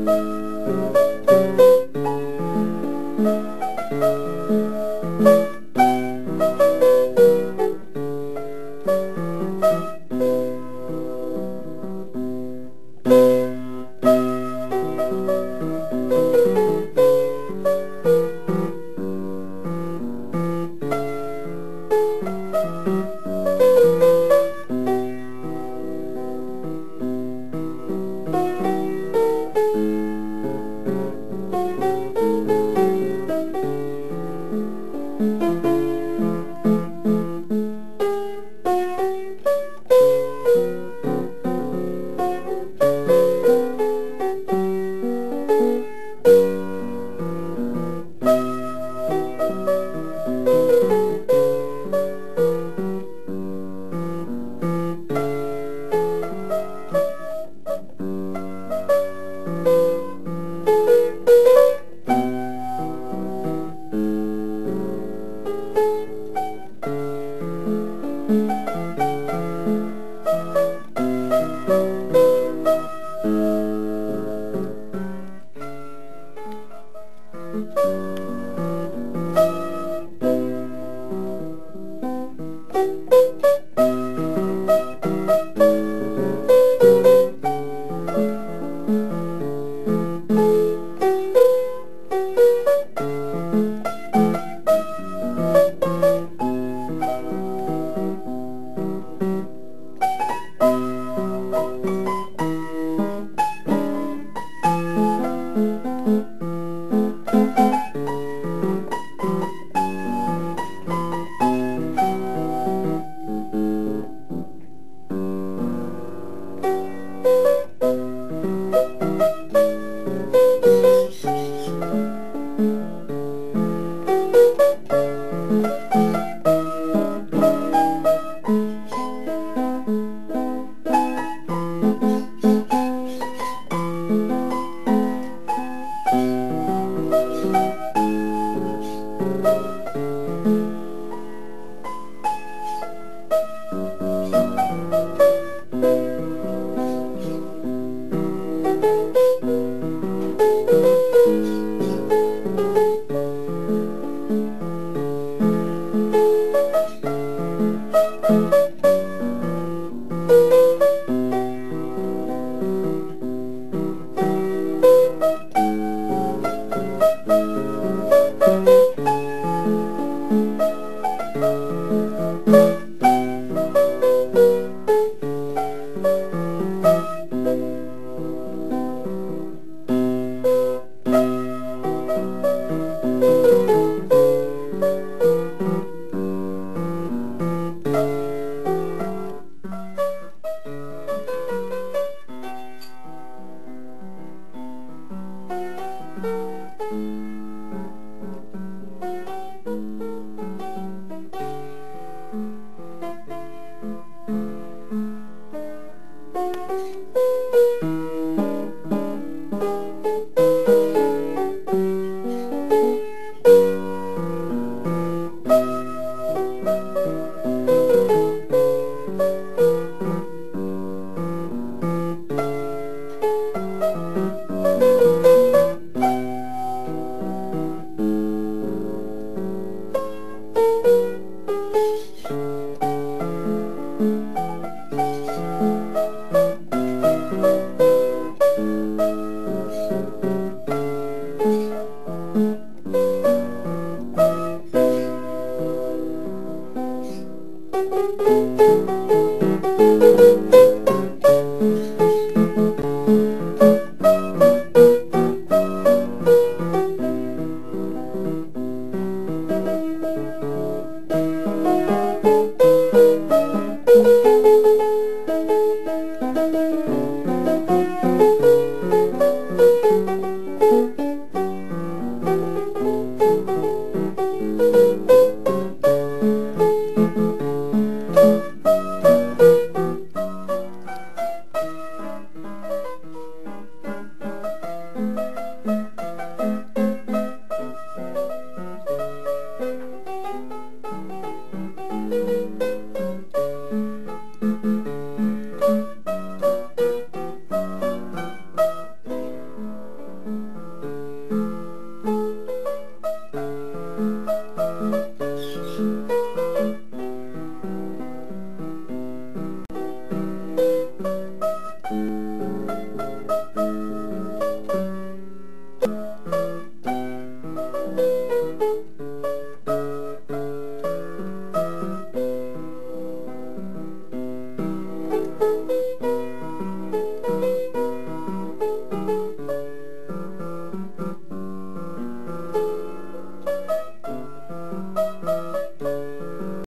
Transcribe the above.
Música Thank